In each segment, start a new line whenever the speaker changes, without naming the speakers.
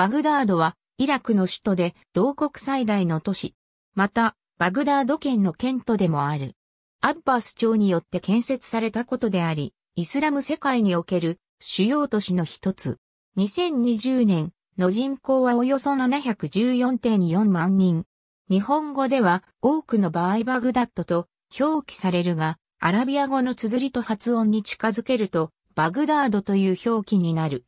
バグダードはイラクの首都で同国最大の都市。また、バグダード県の県都でもある。アッバース朝によって建設されたことであり、イスラム世界における主要都市の一つ。2020年の人口はおよそ714.4万人。日本語では多くの場合バグダッドと表記されるが、アラビア語の綴りと発音に近づけるとバグダードという表記になる。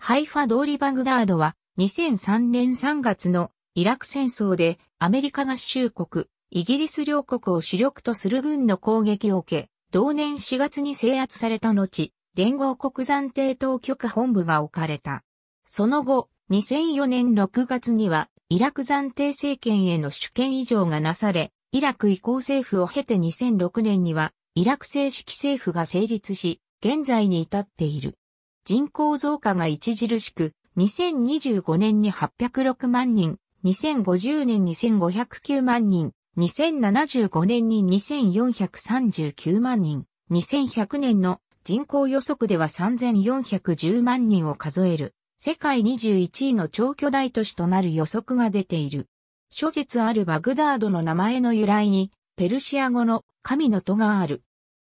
ハイファ通りバグダードは2003年3月のイラク戦争でアメリカ合衆国、イギリス両国を主力とする軍の攻撃を受け、同年4月に制圧された後、連合国暫定当局本部が置かれた。その後、2004年6月には、イラク暫定政権への主権移譲がなされ、イラク移行政府を経て2006年には、イラク正式政府が成立し、現在に至っている。人口増加が著しく、2025年に806万人、2050年に1509万人、2075年に2439万人、2100年の人口予測では3410万人を数える。世界21位の超巨大都市となる予測が出ている。諸説あるバグダードの名前の由来に、ペルシア語の神の戸がある。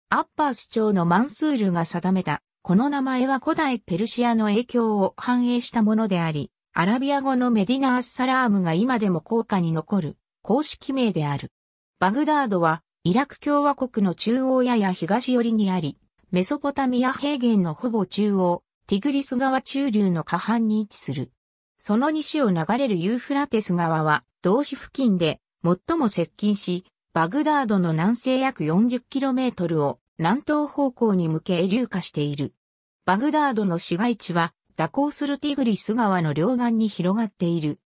アッパース朝のマンスールが定めた、この名前は古代ペルシアの影響を反映したものであり、アラビア語のメディナ・アッサラームが今でも効果に残る公式名である。バグダードはイラク共和国の中央やや東寄りにあり、メソポタミア平原のほぼ中央、ティグリス川中流の下半に位置する。その西を流れるユーフラテス川は、同市付近で最も接近し、バグダードの南西約 40km を南東方向に向け流下している。バグダードの市街地は蛇行するティグリス川の両岸に広がっている。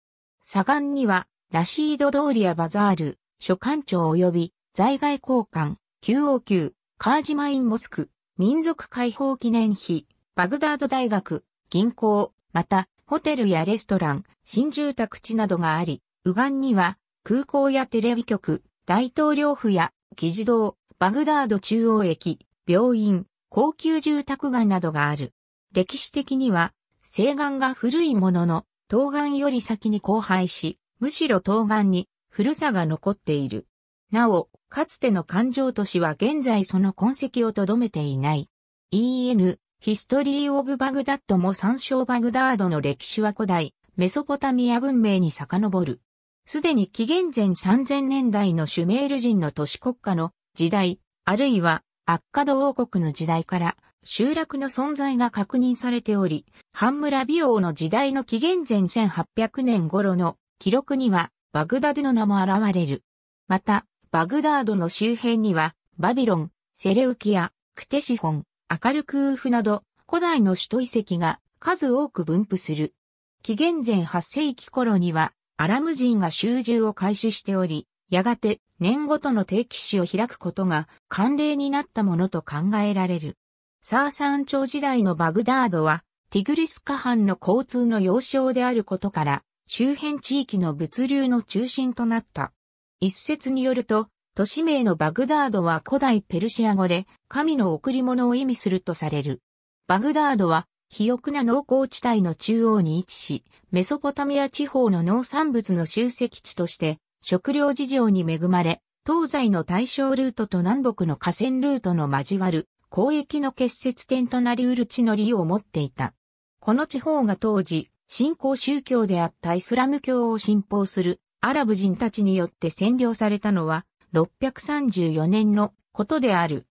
左岸にはラシード通りやバザール、諸官庁及び在外交換、909、カージマインモスク、民族解放記念碑、バグダード大学、銀行、また、ホテルやレストラン、新住宅地などがあり、右岸には、空港やテレビ局、大統領府や、議事堂、バグダード中央駅、病院、高級住宅街などがある。歴史的には、西岸が古いものの、東岸より先に荒廃し、むしろ東岸に古さが残っている。なお、かつての環状都市は現在その痕跡を留めていない。EN ヒストリー・オブ・バグダッドも参照バグダードの歴史は古代、メソポタミア文明に遡る。すでに紀元前3000年代のシュメール人の都市国家の時代、あるいはアッカド王国の時代から集落の存在が確認されており、ハンムラビ王の時代の紀元前1800年頃の記録にはバグダドの名も現れる。また、バグダードの周辺にはバビロン、セレウキア、クテシフォン、アカルクーフなど古代の首都遺跡が数多く分布する。紀元前8世紀頃にはアラム人が集中を開始しており、やがて年ごとの定期史を開くことが慣例になったものと考えられる。サーサン朝時代のバグダードはティグリスカ藩の交通の要衝であることから周辺地域の物流の中心となった。一説によると都市名のバグダードは古代ペルシア語で神の贈り物を意味するとされる。バグダードは肥沃な農耕地帯の中央に位置し、メソポタミア地方の農産物の集積地として食料事情に恵まれ、東西の対象ルートと南北の河川ルートの交わる交易の結節点となりうる地の利を持っていた。この地方が当時、信仰宗教であったイスラム教を信奉するアラブ人たちによって占領されたのは、634年のことである。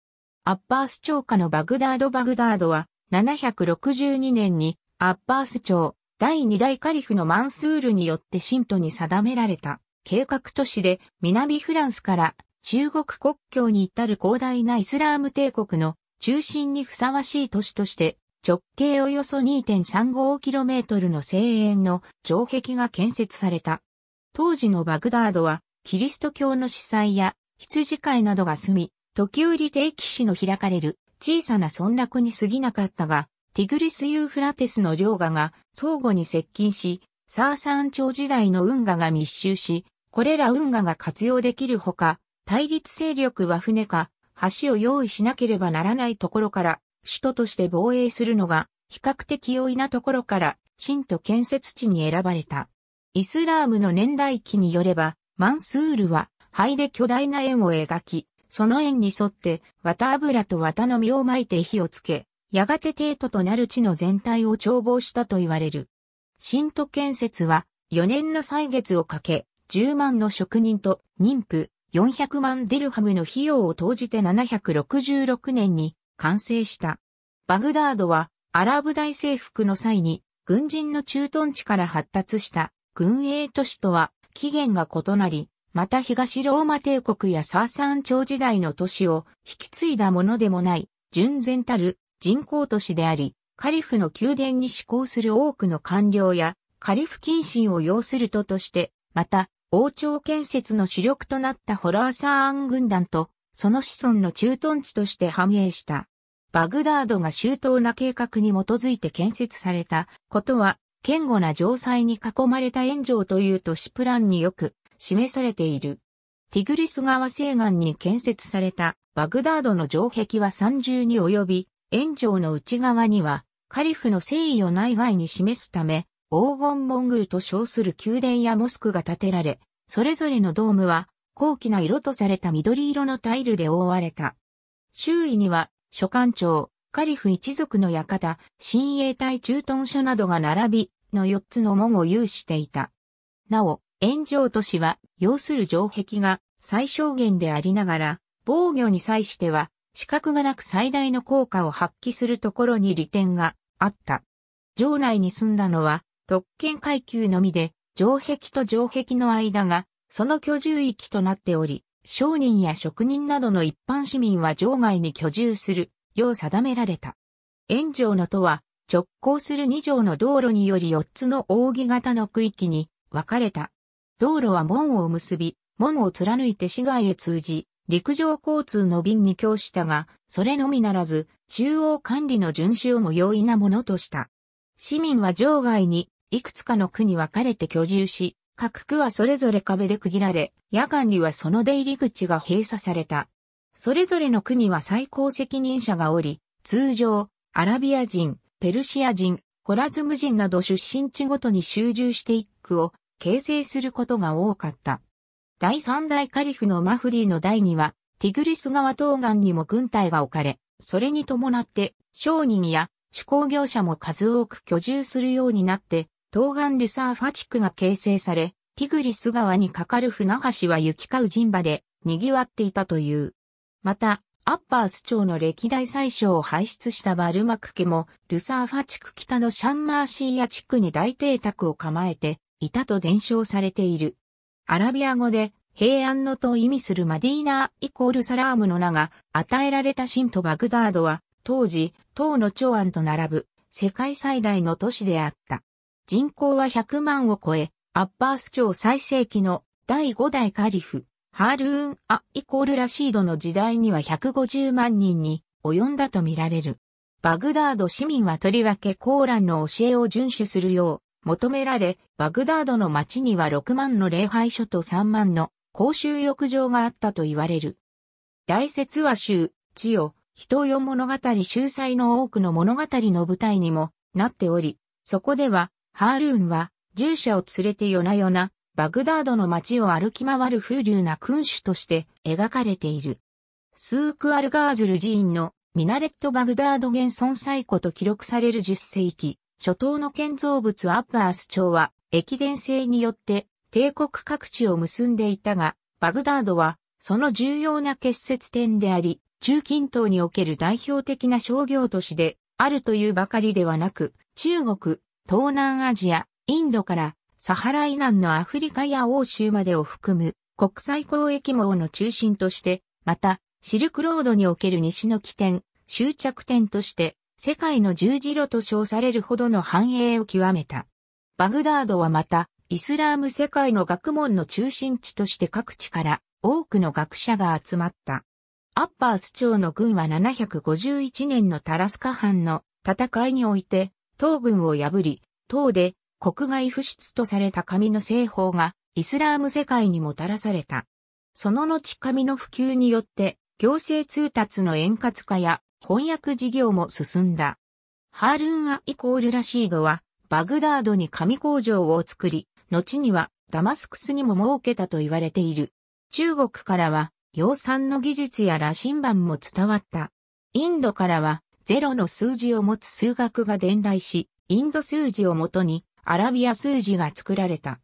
アッバース朝下のバグダード・バグダードは762年にアッバース朝第二代カリフのマンスールによって信徒に定められた計画都市で南フランスから中国国境に至る広大なイスラーム帝国の中心にふさわしい都市として直径およそ 2.35km の声援の城壁が建設された。当時のバグダードはキリスト教の司祭や羊飼いなどが住み、時折定期市の開かれる小さな村落に過ぎなかったが、ティグリス・ユーフラテスの領河が相互に接近し、サーサン朝時代の運河が密集し、これら運河が活用できるほか、対立勢力は船か橋を用意しなければならないところから、首都として防衛するのが比較的容易なところから、神都建設地に選ばれた。イスラームの年代記によれば、マンスールは灰で巨大な円を描き、その円に沿って綿油と綿の実を巻いて火をつけ、やがて帝都となる地の全体を眺望したと言われる。新都建設は4年の歳月をかけ、10万の職人と妊婦400万デルハムの費用を投じて766年に完成した。バグダードはアラブ大征服の際に軍人の駐屯地から発達した軍営都市とは起源が異なり、また東ローマ帝国やサーサン朝時代の都市を引き継いだものでもない純然たる人工都市であり、カリフの宮殿に施行する多くの官僚やカリフ謹慎を要する都として、また王朝建設の主力となったホラーサーン軍団とその子孫の駐屯地として繁栄した。バグダードが周到な計画に基づいて建設されたことは、堅固な城塞に囲まれた炎上という都市プランによく示されている。ティグリス川西岸に建設されたバグダードの城壁は三重に及び、炎上の内側にはカリフの誠意を内外に示すため、黄金モングルと称する宮殿やモスクが建てられ、それぞれのドームは高貴な色とされた緑色のタイルで覆われた。周囲には諸官庁、カリフ一族の館、親衛隊駐屯所などが並び、の4つの門を有していた。なお、炎上都市は、要する城壁が最小限でありながら、防御に際しては、資格がなく最大の効果を発揮するところに利点があった。城内に住んだのは、特権階級のみで、城壁と城壁の間が、その居住域となっており、商人や職人などの一般市民は場外に居住するよう定められた。炎上の都は直行する2条の道路により4つの扇形の区域に分かれた。道路は門を結び、門を貫いて市街へ通じ、陸上交通の便に供したが、それのみならず、中央管理の遵守をも容易なものとした。市民は場外にいくつかの区に分かれて居住し、各区はそれぞれ壁で区切られ、夜間にはその出入り口が閉鎖された。それぞれの区には最高責任者がおり、通常、アラビア人、ペルシア人、コラズム人など出身地ごとに集中して一区を形成することが多かった。第三代カリフのマフディの代には、ティグリス川東岸にも軍隊が置かれ、それに伴って商人や手工業者も数多く居住するようになって、東岸ルサーファ地区が形成され、ティグリス川に架かる船橋は行き交う人馬で賑わっていたという。また、アッパース朝の歴代宰相を輩出したバルマク家も、ルサーファ地区北のシャンマーシーヤ地区に大邸宅を構えていたと伝承されている。アラビア語で平安の都意味するマディーナーイコールサラームの名が与えられた新都バグダードは、当時、唐の長安と並ぶ世界最大の都市であった。人口は100万を超え、アッバース朝最盛期の第5代カリフ、ハールーン・ア・イコールラシードの時代には150万人に及んだとみられる。バグダード市民はとりわけコーランの教えを遵守するよう求められ、バグダードの町には6万の礼拝所と3万の公衆浴場があったと言われる。大説話集、地よ、人よ物語秀才の多くの物語の舞台にもなっており、そこでは、ハールーンは従者を連れて夜な夜な、バグダードの街を歩き回る風流な君主として描かれている。スーク・アルガーズル寺院のミナレット・バグダード現存最古と記録される10世紀、初頭の建造物アッバース朝は、駅伝制によって帝国各地を結んでいたが、バグダードはその重要な結節点であり、中近東における代表的な商業都市であるというばかりではなく、中国、東南アジア、インドからサハラ以南のアフリカや欧州までを含む国際交易網の中心として、またシルクロードにおける西の起点、終着点として世界の十字路と称されるほどの繁栄を極めた。バグダードはまたイスラーム世界の学問の中心地として各地から多くの学者が集まった。アッパース朝の軍は751年のタラスカ藩の戦いにおいて東軍を破り、東で国外不出とされた紙の製法がイスラーム世界にもたらされた。その後紙の普及によって行政通達の円滑化や翻訳事業も進んだ。ハールンアイコールラシードはバグダードに紙工場を作り、後にはダマスクスにも設けたと言われている。中国からは、養蚕の技術や羅針盤も伝わった。インドからは、ゼロの数字を持つ数学が伝来し、インド数字をもとに、アラビア数字が作られた。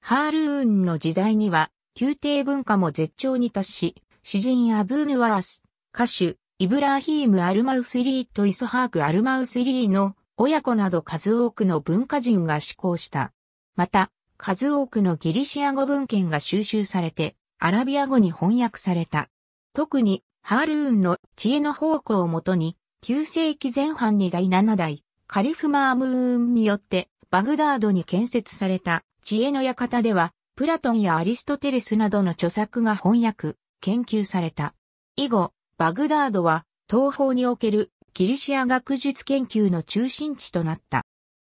ハールーンの時代には、宮廷文化も絶頂に達し、詩人アブーヌワース、歌手、イブラーヒーム・アルマウスリーとイスハーク・アルマウスリーの親子など数多くの文化人が施行した。また、数多くのギリシア語文献が収集されて、アラビア語に翻訳された。特に、ハールーンの知恵の方向をもとに、9世紀前半に第7代、カリフマームーンによってバグダードに建設された知恵の館では、プラトンやアリストテレスなどの著作が翻訳、研究された。以後、バグダードは東方におけるギリシア学術研究の中心地となった。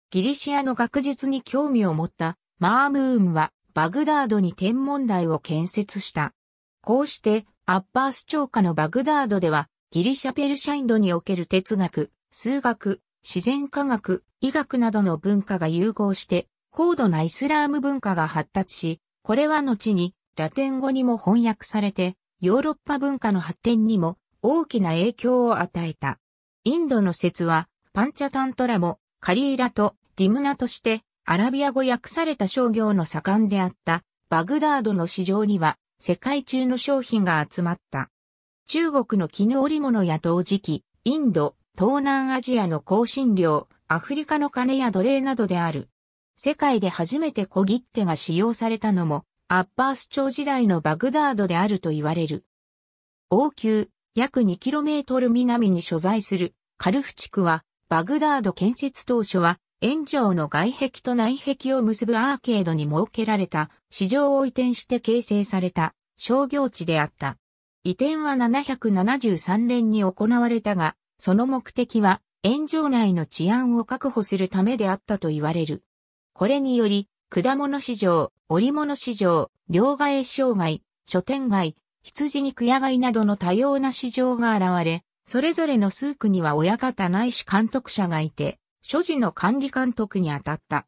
ギリシアの学術に興味を持ったマームーンはバグダードに天文台を建設した。こうしてアッバース朝下のバグダードではギリシャペルシャインドにおける哲学、数学、自然科学、医学などの文化が融合して、高度なイスラーム文化が発達し、これは後にラテン語にも翻訳されて、ヨーロッパ文化の発展にも大きな影響を与えた。インドの説は、パンチャタントラも、カリーラとディムナとして、アラビア語訳された商業の盛んであったバグダードの市場には世界中の商品が集まった。中国の絹織物や陶磁器、インド、東南アジアの香辛料、アフリカの金や奴隷などである。世界で初めて小切手が使用されたのも、アッバース朝時代のバグダードであると言われる。王宮、約 2km 南に所在するカルフ地区は、バグダード建設当初は、円状の外壁と内壁を結ぶアーケードに設けられた市場を移転して形成された商業地であった。移転は773年に行われたが、その目的は、炎上内の治安を確保するためであったと言われる。これにより、果物市場、織物市場、両替商街、書店街、羊肉屋街などの多様な市場が現れ、それぞれの数区には親方ないし監督者がいて、所持の管理監督に当たった。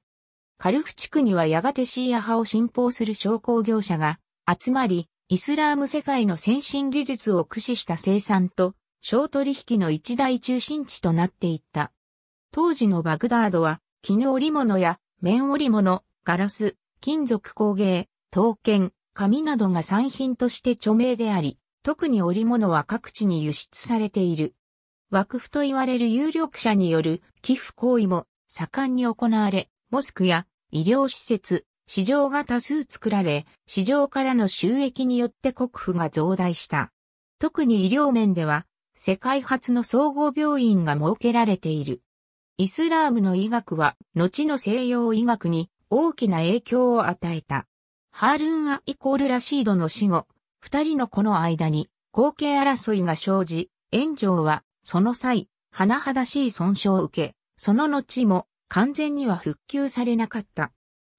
カルフ地区にはやがてシーア派を信奉する商工業者が集まり、イスラーム世界の先進技術を駆使した生産と小取引の一大中心地となっていった。当時のバグダードは、絹織物や綿織物、ガラス、金属工芸、刀剣、紙などが産品として著名であり、特に織物は各地に輸出されている。枠譜と言われる有力者による寄付行為も盛んに行われ、モスクや医療施設、市場が多数作られ、市場からの収益によって国府が増大した。特に医療面では世界初の総合病院が設けられている。イスラームの医学は、後の西洋医学に大きな影響を与えた。ハールンアイコールラシードの死後、二人の子の間に後継争いが生じ、炎上はその際、甚だしい損傷を受け、その後も完全には復旧されなかった。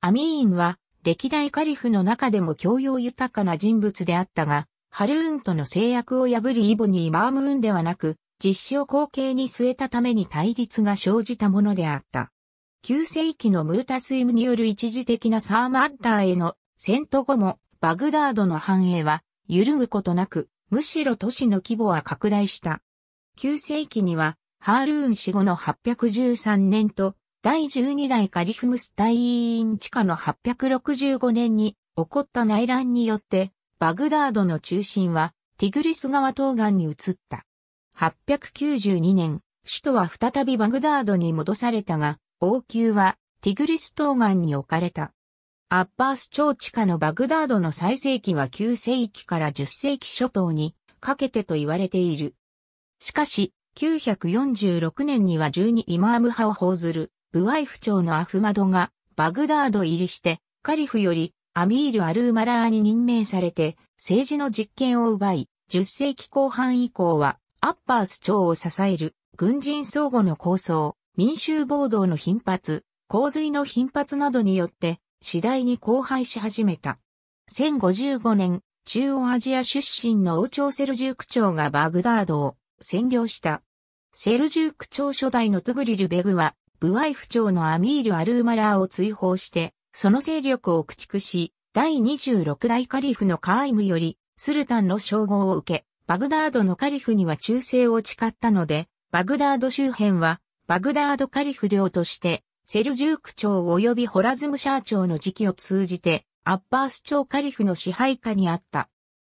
アミーンは歴代カリフの中でも教養豊かな人物であったが、ハルーンとの制約を破りイボニー・マームーンではなく、実施を後継に据えたために対立が生じたものであった。9世紀のムータスイムによる一時的なサーマッラーへの戦闘後もバグダードの繁栄は揺るぐことなく、むしろ都市の規模は拡大した。9世紀にはハールーン死後の813年と第12代カリフムスタイーン地下の865年に起こった内乱によってバグダードの中心はティグリス川東岸に移った。892年、首都は再びバグダードに戻されたが、王宮はティグリス東岸に置かれた。アッバース朝地下のバグダードの最盛期は9世紀から10世紀初頭にかけてと言われている。しかし、946年には12イマーム派を報ずる、ブワイフ朝のアフマドがバグダード入りして、カリフよりアミール・アルーマラーに任命されて政治の実権を奪い、10世紀後半以降はアッバース朝を支える軍人相互の構想、民衆暴動の頻発、洪水の頻発などによって次第に荒廃し始めた。1055年、中央アジア出身の王朝セルジューク朝がバグダードを占領した。セルジューク朝初代のトゥグリル・ベグはブワイフ朝のアミール・アルーマラーを追放して、その勢力を駆逐し、第26代カリフのカーイムより、スルタンの称号を受け、バグダードのカリフには忠誠を誓ったので、バグダード周辺は、バグダードカリフ領として、セルジューク朝及びホラズムシャー朝の時期を通じて、アッバース朝カリフの支配下にあった。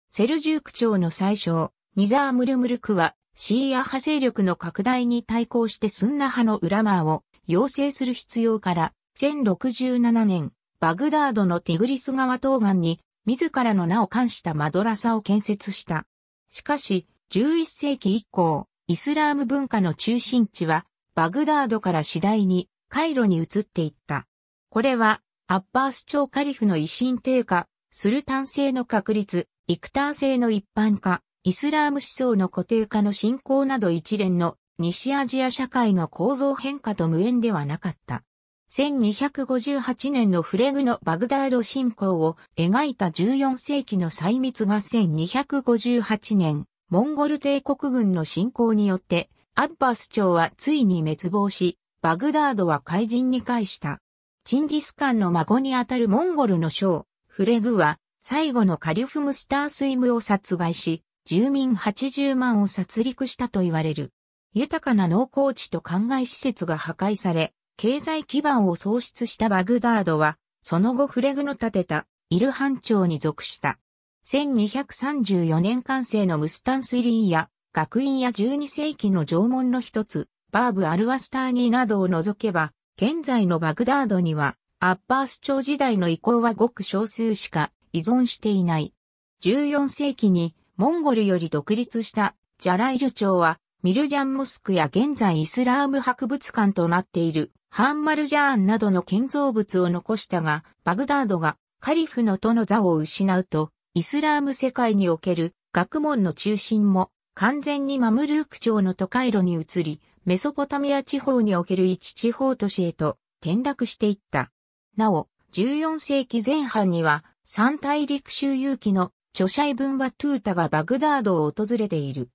セルジューク朝の最小、ニザームルムルクは、シーア派勢力の拡大に対抗してスンナ派のウラマーを要請する必要から、1067年、バグダードのティグリス川東岸に、自らの名を冠したマドラサを建設した。しかし、11世紀以降、イスラーム文化の中心地は、バグダードから次第に、カイロに移っていった。これは、アッバース朝カリフの威信低下、スルタン制の確立、イクター制の一般化、イスラーム思想の固定化の進行など一連の西アジア社会の構造変化と無縁ではなかった。1258年のフレグのバグダード侵攻を描いた14世紀の細密が1258年、モンゴル帝国軍の侵攻によって、アッバス朝はついに滅亡し、バグダードは怪人に返した。チンギスカンの孫にあたるモンゴルの将、フレグは、最後のカリフムスタースイムを殺害し、住民80万を殺戮したと言われる。豊かな農耕地と灌漑施設が破壊され、経済基盤を喪失したバグダードは、その後フレグの建てたイルハン朝に属した。1234年完成のムスタンスイリーや学院や12世紀の縄文の一つ、バーブ・アルワスターニーなどを除けば、現在のバグダードには、アッバース朝時代の遺構はごく少数しか依存していない。14世紀にモンゴルより独立したジャライル朝はミルジャンモスクや現在イスラーム博物館となっているハンマルジャーンなどの建造物を残したが、バグダードがカリフの都の座を失うと、イスラーム世界における学問の中心も完全にマムルーク朝の都会路に移り、メソポタミア地方における一地方都市へと転落していった。なお、14世紀前半には三大陸周遊記の著者イブンバトゥータがバグダードを訪れている。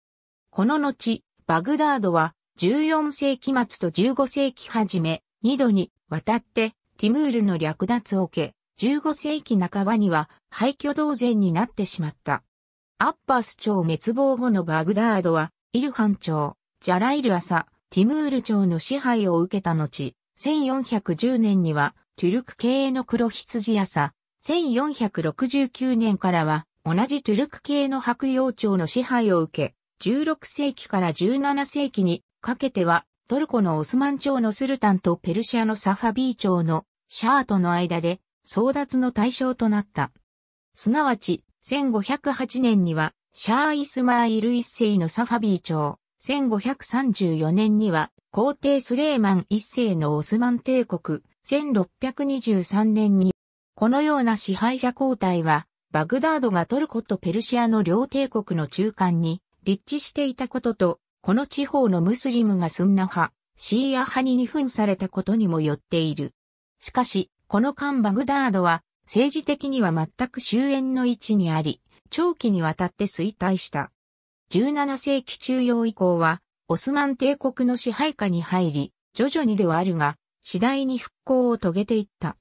この後、バグダードは14世紀末と15世紀初め、二度にわたってティムールの略奪を受け、15世紀半ばには廃墟同然になってしまった。アッバス朝滅亡後のバグダードは、イルハン朝、ジャライルアサ、ティムール朝の支配を受けた後、1410年には、トゥルク系の黒羊朝、1469年からは、同じトゥルク系の白洋朝の支配を受け、16世紀から17世紀にかけてはトルコのオスマン朝のスルタンとペルシアのサファビー朝のシャートの間で争奪の対象となった。すなわち、1508年にはシャーイスマーイル一世のサファビー朝、1534年には皇帝スレーマン一世のオスマン帝国、1623年に、このような支配者交代は、バグダードがトルコとペルシアの両帝国の中間に立地していたことと、この地方のムスリムがスンナ派、シーア派に二分されたことにもよっている。しかし、この間バグダードは政治的には全く終焉の位置にあり、長期にわたって衰退した。17世紀中央以降は、オスマン帝国の支配下に入り、徐々にではあるが、次第に復興を遂げていった。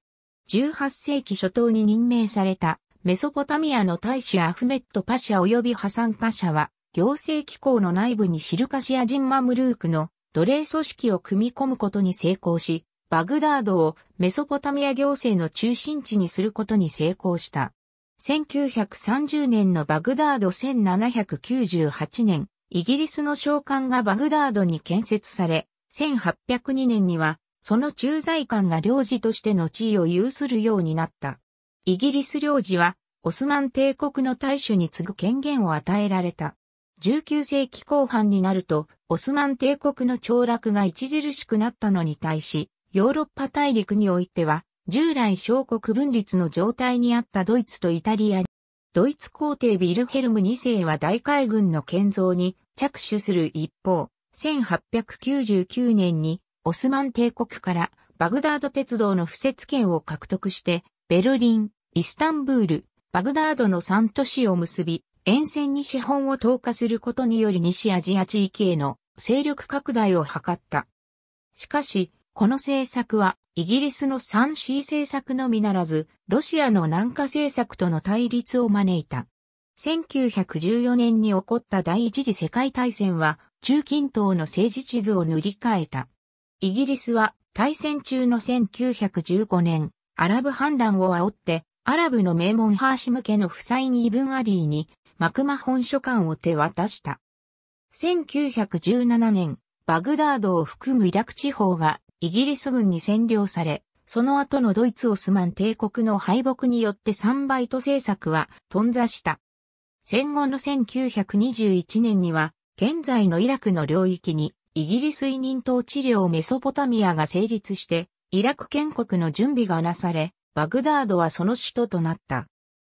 18世紀初頭に任命されたメソポタミアの大使アフメット・パシャ及びハサン・パシャは、行政機構の内部にシルカシアジンマムルークの奴隷組織を組み込むことに成功し、バグダードをメソポタミア行政の中心地にすることに成功した。1930年のバグダード1798年、イギリスの召喚がバグダードに建設され、1802年には、その駐在官が領事としての地位を有するようになった。イギリス領事は、オスマン帝国の大主に次ぐ権限を与えられた。19世紀後半になると、オスマン帝国の凋落が著しくなったのに対し、ヨーロッパ大陸においては、従来小国分立の状態にあったドイツとイタリアにドイツ皇帝ビルヘルム2世は大海軍の建造に着手する一方、1899年にオスマン帝国からバグダード鉄道の敷設権を獲得して、ベルリン、イスタンブール、バグダードの3都市を結び、沿線に資本を投下することにより西アジア地域への勢力拡大を図った。しかし、この政策はイギリスの 3C 政策のみならず、ロシアの南下政策との対立を招いた。1914年に起こった第一次世界大戦は中近東の政治地図を塗り替えた。イギリスは大戦中の1915年、アラブ反乱を煽って、アラブの名門ハーシム家のフサイン・イブン・アリーに、マクマ本書館を手渡した。1917年、バグダードを含むイラク地方がイギリス軍に占領され、その後のドイツ・オスマン帝国の敗北によってサンバイト政策は頓挫した。戦後の1921年には、現在のイラクの領域に、イギリス委任統治領メソポタミアが成立して、イラク建国の準備がなされ、バグダードはその首都となった。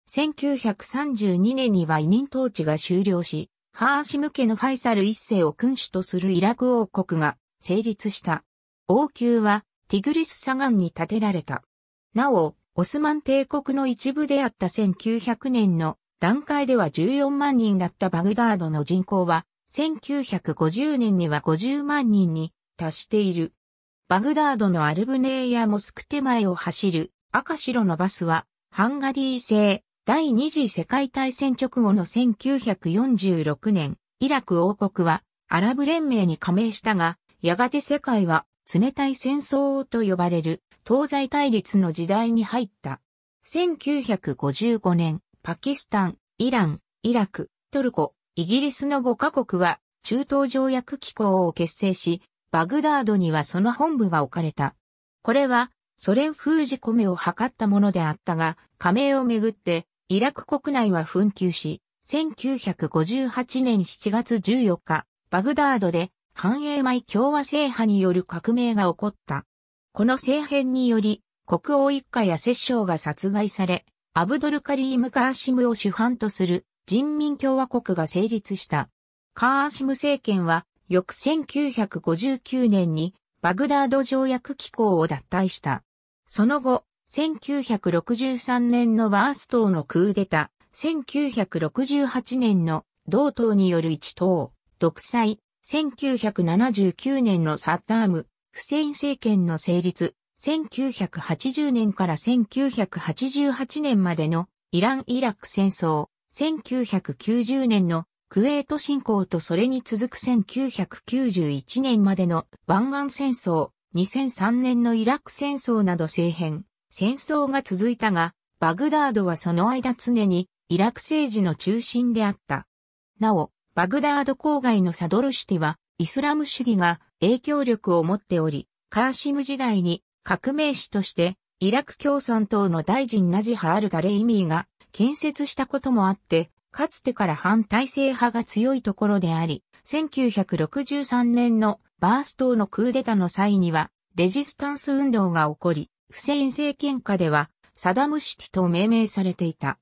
1932年には委任統治が終了し、ハーシム家のファイサル一世を君主とするイラク王国が成立した。王宮はティグリス砂岩に建てられた。なお、オスマン帝国の一部であった1900年の段階では14万人だったバグダードの人口は、1950年には50万人に達している。バグダードのアルブネーやモスク手前を走る赤白のバスは、ハンガリー製第二次世界大戦直後の1946年、イラク王国はアラブ連盟に加盟したが、やがて世界は冷たい戦争と呼ばれる東西対立の時代に入った。1955年、パキスタン、イラン、イラク、トルコ、イギリスの5カ国は中東条約機構を結成し、バグダードにはその本部が置かれた。これはソ連封じ込めを図ったものであったが、加盟をめぐってイラク国内は紛糾し、1958年7月14日、バグダードで繁栄米共和制派による革命が起こった。この政変により、国王一家や摂政が殺害され、アブドルカリーム・カーシムを主犯とする人民共和国が成立した。カーシム政権は翌1959年にバグダード条約機構を脱退した。その後、1963年のバース島のクーデタ、1968年の同党による一党、独裁、1979年のサッダーム、フセイン政権の成立、1980年から1988年までのイラン・イラク戦争、1990年のクウェート侵攻とそれに続く1991年までの湾岸戦争、2003年のイラク戦争など政変、戦争が続いたが、バグダードはその間常にイラク政治の中心であった。なお、バグダード郊外のサドルシティはイスラム主義が影響力を持っており、カーシム時代に革命士としてイラク共産党の大臣ナジハ・アル・ダレイミーが建設したこともあって、かつてから反体制派が強いところであり、1963年のバース島のクーデタの際には、レジスタンス運動が起こり、フセイン政権下では、サダムシティと命名されていた。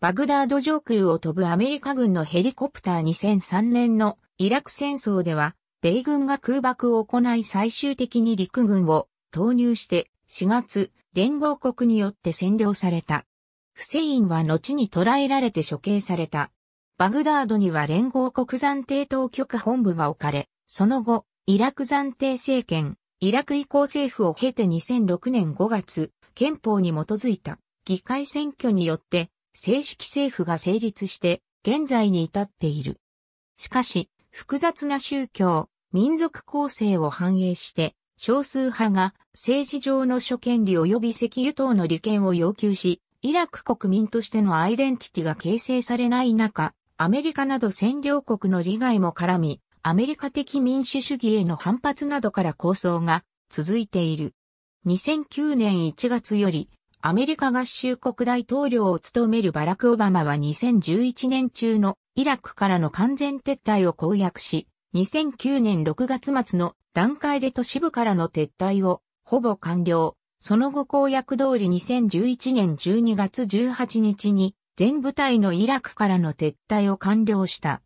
バグダード上空を飛ぶアメリカ軍のヘリコプター2003年のイラク戦争では、米軍が空爆を行い最終的に陸軍を投入して4月、連合国によって占領された。フセインは後に捕らえられて処刑された。バグダードには連合国暫定当局本部が置かれ、その後、イラク暫定政権、イラク移行政府を経て2006年5月、憲法に基づいた議会選挙によって正式政府が成立して現在に至っている。しかし、複雑な宗教、民族構成を反映して少数派が政治上の諸権利及び石油等の利権を要求し、イラク国民としてのアイデンティティが形成されない中、アメリカなど占領国の利害も絡み、アメリカ的民主主義への反発などから構想が続いている。2009年1月より、アメリカ合衆国大統領を務めるバラク・オバマは2011年中のイラクからの完全撤退を公約し、2009年6月末の段階で都市部からの撤退をほぼ完了。その後公約通り2011年12月18日に全部隊のイラクからの撤退を完了した。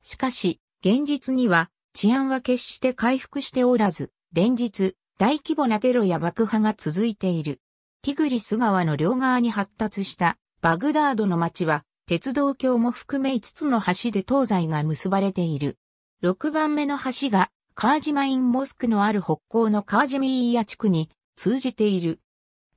しかし、現実には治安は決して回復しておらず、連日大規模なテロや爆破が続いている。ティグリス川の両側に発達したバグダードの町は鉄道橋も含め5つの橋で東西が結ばれている。6番目の橋がカージマインモスクのある北方のカージミーヤ地区に通じている。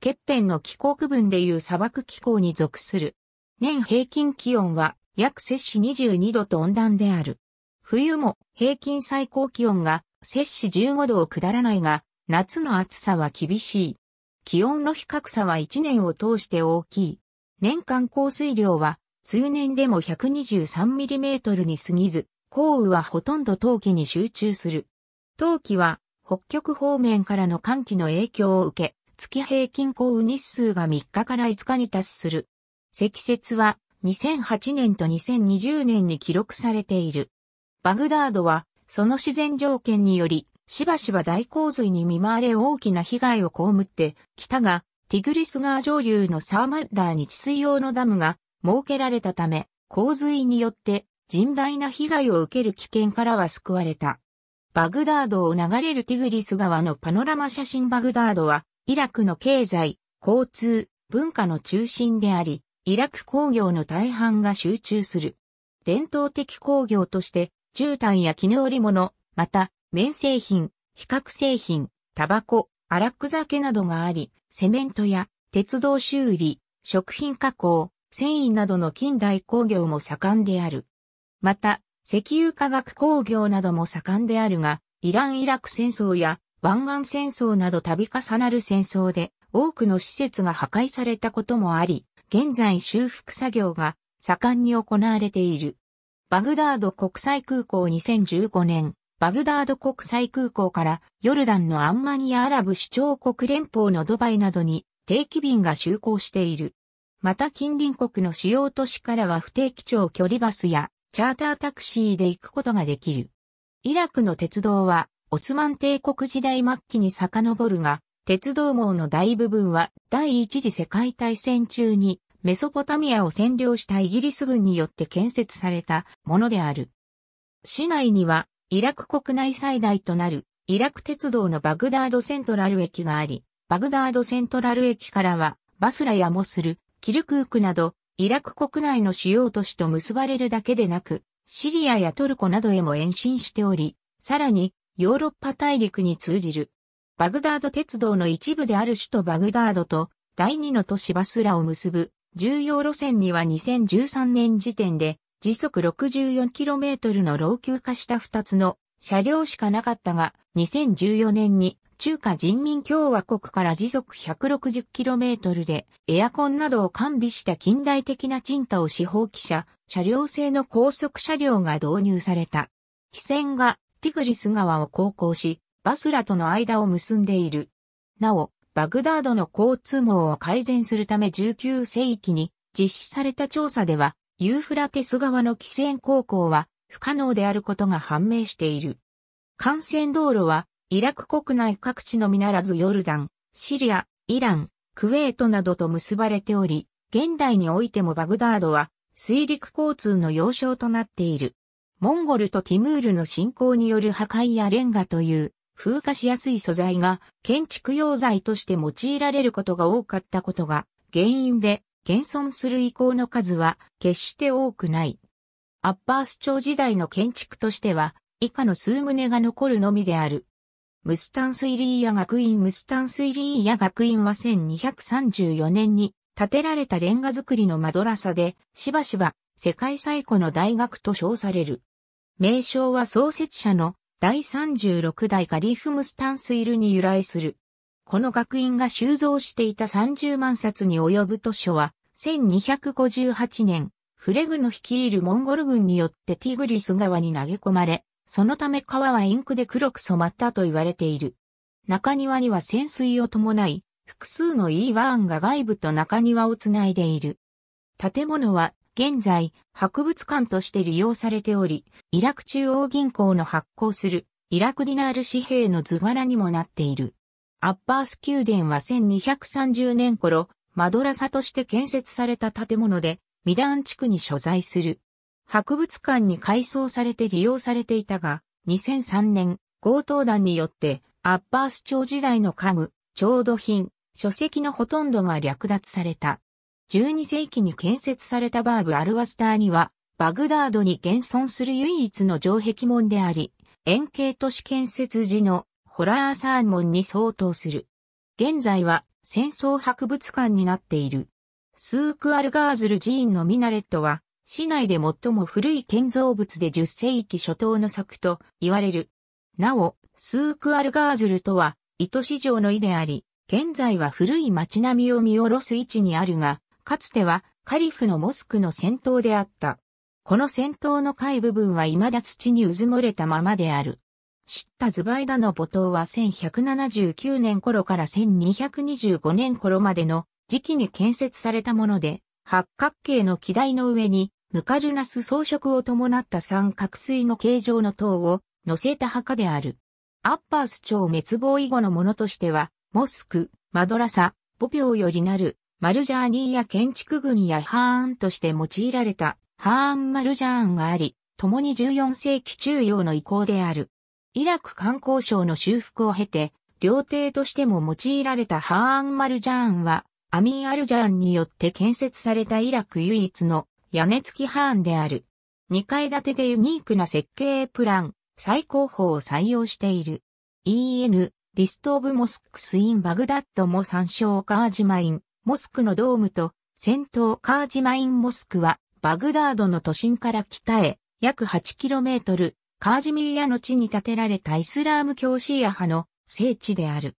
ケッペンの気候区分でいう砂漠気候に属する。年平均気温は約摂氏22度と温暖である。冬も平均最高気温が摂氏15度を下らないが、夏の暑さは厳しい。気温の比較差は1年を通して大きい。年間降水量は通年でも 123mm に過ぎず、降雨はほとんど冬季に集中する。冬季は北極方面からの寒気の影響を受け、月平均降雨日数が3日から5日に達する。積雪は2008年と2020年に記録されている。バグダードはその自然条件により、しばしば大洪水に見舞われ大きな被害を被ってきたが、ティグリス川上流のサーマッラーに治水用のダムが設けられたため、洪水によって甚大な被害を受ける危険からは救われた。バグダードを流れるティグリス川のパノラマ写真バグダードは、イラクの経済、交通、文化の中心であり、イラク工業の大半が集中する。伝統的工業として絨毯や絹織物、また、綿製品、比較製品、タバコ、アラック酒などがあり、セメントや鉄道修理、食品加工、繊維などの近代工業も盛んである。また、石油化学工業なども盛んであるが、イラン・イラク戦争や湾岸戦争など度重なる戦争で多くの施設が破壊されたこともあり、現在修復作業が盛んに行われている。バグダード国際空港2015年、バグダード国際空港からヨルダンのアンマニアアラブ首長国連邦のドバイなどに定期便が就航している。また近隣国の主要都市からは不定期長距離バスやチャータータクシーで行くことができる。イラクの鉄道はオスマン帝国時代末期に遡るが、鉄道網の大部分は第一次世界大戦中にメソポタミアを占領したイギリス軍によって建設されたものである。市内にはイラク国内最大となるイラク鉄道のバグダードセントラル駅があり、バグダードセントラル駅からはバスラやモスル、キルクークなどイラク国内の主要都市と結ばれるだけでなく、シリアやトルコなどへも延伸しており、さらにヨーロッパ大陸に通じる。バグダード鉄道の一部である首都バグダードと第二の都市バスラを結ぶ重要路線には2013年時点で時速 64km の老朽化した2つの車両しかなかったが、2014年に中華人民共和国から時速 160km でエアコンなどを完備した近代的な賃貸を司法機車、車両製の高速車両が導入された。汽船がティグリス川を航行し、バスラとの間を結んでいる。なお、バグダードの交通網を改善するため19世紀に実施された調査では、ユーフラテス川の汽船航行は不可能であることが判明している。幹線道路はイラク国内各地のみならずヨルダン、シリア、イラン、クウェートなどと結ばれており、現代においてもバグダードは水陸交通の要衝となっている。モンゴルとティムールの侵攻による破壊やレンガという風化しやすい素材が建築用材として用いられることが多かったことが原因で現存する遺構の数は決して多くない。アッバース朝時代の建築としては以下の数棟が残るのみである。ムスタンスイリーヤ学院ムスタンスイリーヤ学院は1234年に建てられたレンガ造りのマドラサでしばしば世界最古の大学と称される。名称は創設者の第36代カリフムスタンスイルに由来する。この学院が収蔵していた30万冊に及ぶ図書は、1258年、フレグの率いるモンゴル軍によってティグリス川に投げ込まれ、そのため川はインクで黒く染まったと言われている。中庭には潜水を伴い、複数のイーワーンが外部と中庭をつないでいる。建物は現在、博物館として利用されており、イラク中央銀行の発行するイラクディナール紙幣の図柄にもなっている。アッバース宮殿は1230年頃、マドラサとして建設された建物で、ミダン地区に所在する。博物館に改装されて利用されていたが、2003年、強盗団によって、アッバース朝時代の家具、調度品、書籍のほとんどが略奪された。12世紀に建設されたバーブ・アルワスターには、バグダードに現存する唯一の城壁門であり、円形都市建設時のホラーサーモンに相当する。現在は戦争博物館になっている。スーク・アルガーズル寺院のミナレットは、市内で最も古い建造物で10世紀初頭の作と言われる。なお、スーク・アルガーズルとは、糸市場の意であり、現在は古い街並みを見下ろす位置にあるが、かつてはカリフのモスクの先頭であった。この先頭の階部分は未だ土にうずもれたままである。知ったズバイダの母島は1179年頃から1225年頃までの時期に建設されたもので、八角形の基台の上にムカルナス装飾を伴った三角錐の形状の塔を乗せた墓である。アッパース朝滅亡以後のものとしては、モスク、マドラサ、ポピョーよりなる、マルジャーニーヤ建築群やハーンとして用いられた、ハーンマルジャーンがあり、共に14世紀中葉の遺構である。イラク観光省の修復を経て、料亭としても用いられたハーンマルジャーンは、アミン・マルジャーンによって建設されたイラク唯一の屋根付きハーンである。2階建てでユニークな設計プラン、採光法を採用している。EN、 List of mosques in Baghdad も参照カージマイン、モスクのドームと、先頭カージマインモスクは、バグダードの都心から北へ、約 8km、カージミリアの地に建てられたイスラーム教シーア派の聖地である。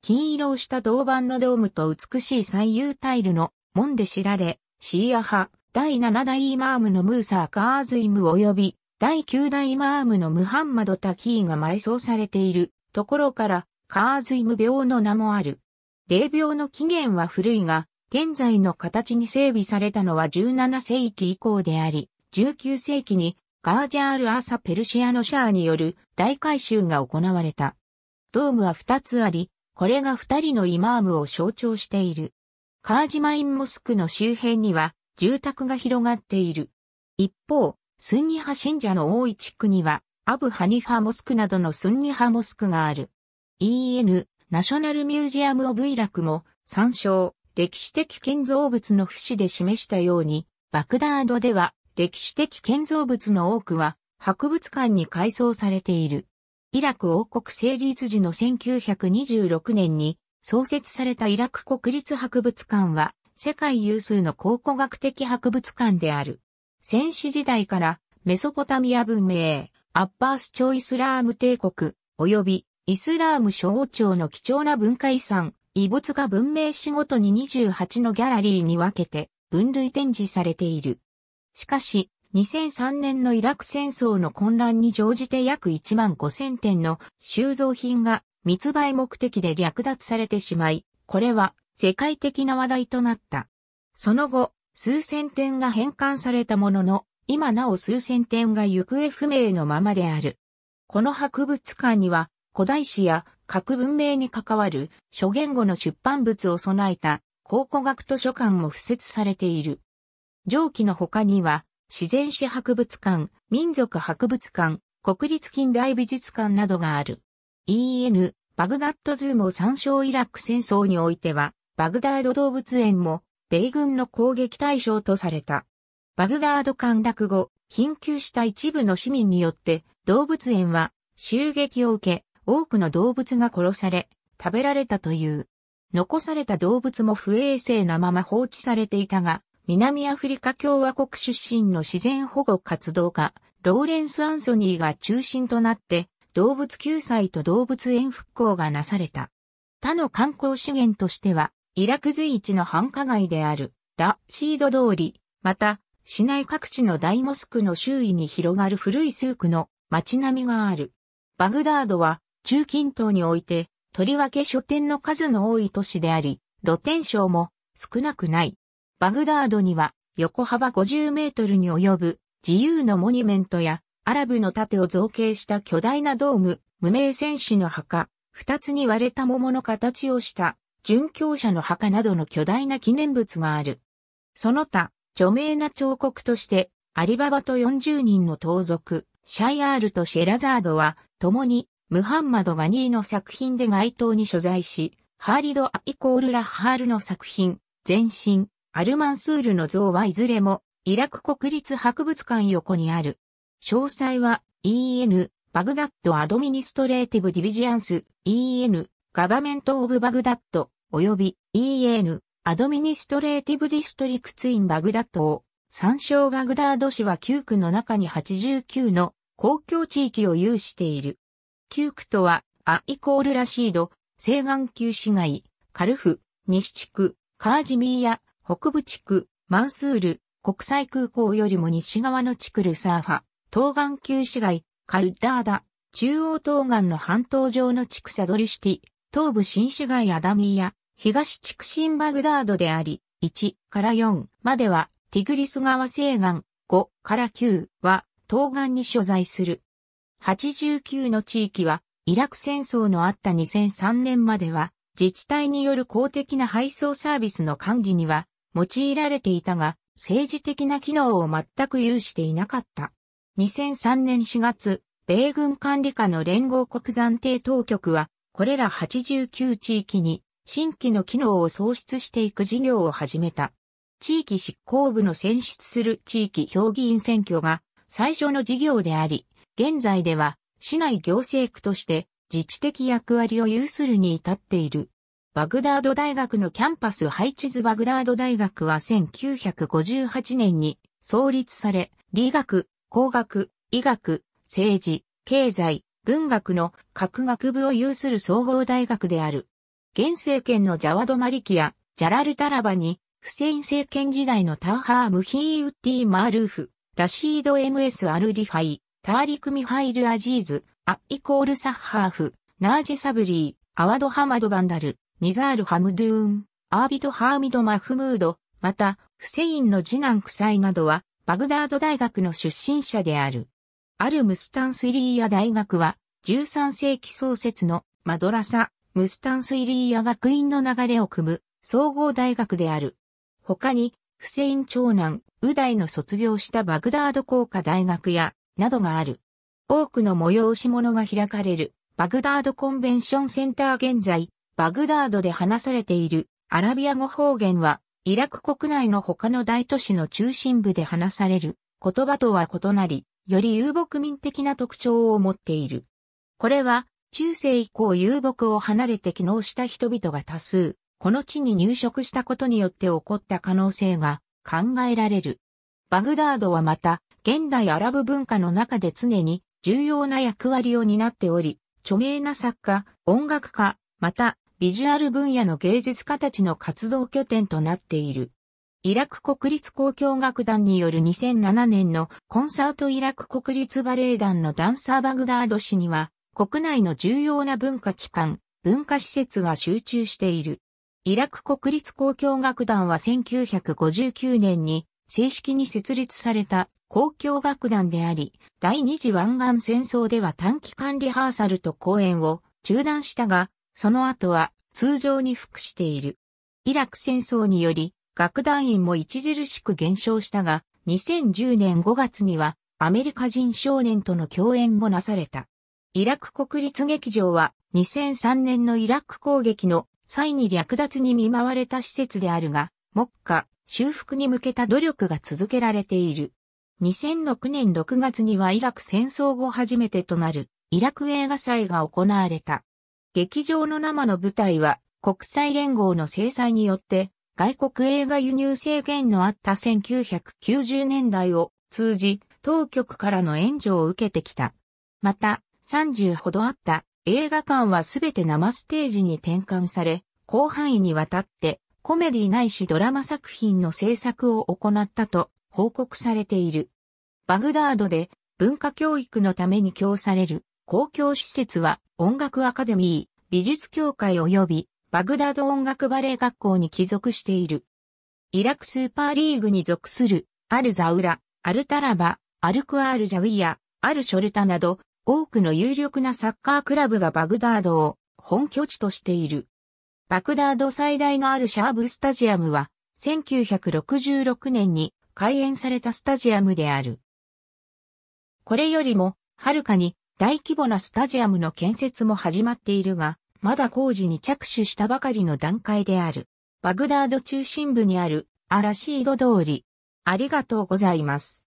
金色をした銅板のドームと美しい最優タイルの門で知られ、シーア派第7代イマームのムーサー・カーズイム及び第9代イマームのムハンマド・タキーが埋葬されているところからカーズイム病の名もある。霊病の起源は古いが、現在の形に整備されたのは17世紀以降であり、19世紀にガージャール・アーサ・ペルシアのシャーによる大改修が行われた。ドームは2つあり、これが2人のイマームを象徴している。カージマインモスクの周辺には住宅が広がっている。一方、スンニ派信者の多い地区には、アブ・ハニファモスクなどのスンニ派モスクがある。EN、ナショナルミュージアム・オブ・イラクも、参照、歴史的建造物の節で示したように、バクダードでは歴史的建造物の多くは博物館に改装されている。イラク王国成立時の1926年に創設されたイラク国立博物館は世界有数の考古学的博物館である。戦死時代からメソポタミア文明、アッバース朝イスラーム帝国、及びイスラーム諸王朝の貴重な文化遺産、遺物が文明史ごとに28のギャラリーに分けて分類展示されている。しかし、2003年のイラク戦争の混乱に乗じて約1万5000点の収蔵品が密売目的で略奪されてしまい、これは世界的な話題となった。その後、数千点が返還されたものの、今なお数千点が行方不明のままである。この博物館には、古代史や各文明に関わる諸言語の出版物を備えた考古学図書館も付設されている。上記の他には、自然史博物館、民族博物館、国立近代美術館などがある。EN、バグダッドズームを参照イラク戦争においては、バグダード動物園も、米軍の攻撃対象とされた。バグダード陥落後、貧窮した一部の市民によって、動物園は襲撃を受け、多くの動物が殺され、食べられたという。残された動物も不衛生なまま放置されていたが、南アフリカ共和国出身の自然保護活動家、ローレンス・アンソニーが中心となって、動物救済と動物園復興がなされた。他の観光資源としては、イラク随一の繁華街である、ラ・シード通り、また、市内各地の大モスクの周囲に広がる古いスークの街並みがある。バグダードは中近東において、とりわけ書店の数の多い都市であり、露店商も少なくない。バグダードには横幅50メートルに及ぶ自由のモニュメントやアラブの盾を造形した巨大なドーム、無名戦士の墓、二つに割れた桃の形をした殉教者の墓などの巨大な記念物がある。その他、著名な彫刻として、アリババと40人の盗賊、シャイアールとシェラザードは、共に、ムハンマドが2位の作品で街頭に所在し、ハーリド・アイコール・ラハールの作品、全身、アルマンスールの像はいずれもイラク国立博物館横にある。詳細は EN Baghdad administrative divisions EN Government of Baghdad 及び EN Administrative districts in Baghdad を参照バグダード市は9区の中に89の公共地域を有している。9区とは、アイコールラシード、西岸旧市街、カルフ、西地区、カージミーヤ、北部地区、マンスール、国際空港よりも西側の地区ルサーファ、東岸旧市街、カルダーダ、中央東岸の半島上の地区サドリシティ、東部新市街アダミーヤ、東地区シンバグダードであり、1から4まではティグリス川西岸、5から9は東岸に所在する。89の地域はイラク戦争のあった2003年までは自治体による公的な配送サービスの管理には用いられていたが政治的な機能を全く有していなかった。2003年4月、米軍管理下の連合国暫定当局はこれら89地域に新規の機能を創出していく事業を始めた。地域執行部の選出する地域評議員選挙が最初の事業であり、現在では市内行政区として自治的役割を有するに至っている。バグダード大学のキャンパス配置図バグダード大学は1958年に創立され、理学、工学、医学、政治、経済、文学の各学部を有する総合大学である。現政権のジャワド・マリキやジャラル・タラバニ、フセイン政権時代のターハー・ムヒーウッディ・マールーフ、ラシード・ M.S. アル・リファイ、ターリク・ミハイル・アジーズ、ア・イコール・サッハーフ、ナージ・サブリー、アワド・ハマド・バンダル、ニザール・ハムドゥーン、アービド・ハーミド・マフムード、また、フセインの次男夫妻などは、バグダード大学の出身者である。アル・ムスタンスイリーヤ大学は、13世紀創設のマドラサ、ムスタンスイリーヤ学院の流れを組む総合大学である。他に、フセイン長男、ウダイの卒業したバグダード工科大学や、などがある。多くの催し物が開かれる、バグダードコンベンションセンター現在、バグダードで話されているアラビア語方言は、イラク国内の他の大都市の中心部で話される言葉とは異なり、より遊牧民的な特徴を持っている。これは中世以降遊牧を離れて機能した人々が多数、この地に入植したことによって起こった可能性が考えられる。バグダードはまた、現代アラブ文化の中で常に重要な役割を担っており、著名な作家、音楽家、また、ビジュアル分野の芸術家たちの活動拠点となっている。イラク国立交響楽団による2007年のコンサートイラク国立バレエ団のダンサーバグダード氏には、国内の重要な文化機関、文化施設が集中している。イラク国立交響楽団は1959年に正式に設立された交響楽団であり、第二次湾岸戦争では短期間リハーサルと公演を中断したが、その後は通常に復している。イラク戦争により楽団員も著しく減少したが、2010年5月にはアメリカ人少年との共演もなされた。イラク国立劇場は2003年のイラク攻撃の際に略奪に見舞われた施設であるが、目下、修復に向けた努力が続けられている。2006年6月にはイラク戦争後初めてとなるイラク映画祭が行われた。劇場の生の舞台は国際連合の制裁によって外国映画輸入制限のあった1990年代を通じ当局からの援助を受けてきた。また、30ほどあった映画館はすべて生ステージに転換され、広範囲にわたってコメディないしドラマ作品の制作を行ったと報告されている。バグダードで文化教育のために供される公共施設は音楽アカデミー、美術協会及びバグダード音楽バレエ学校に帰属している。イラクスーパーリーグに属するアルザウラ、アルタラバ、アルクアールジャウィア、アルショルタなど多くの有力なサッカークラブがバグダードを本拠地としている。バグダード最大のあるシャーブスタジアムは1966年に開園されたスタジアムである。これよりもはるかに大規模なスタジアムの建設も始まっているが、まだ工事に着手したばかりの段階である。バグダード中心部にあるアラシード通り。ありがとうございます。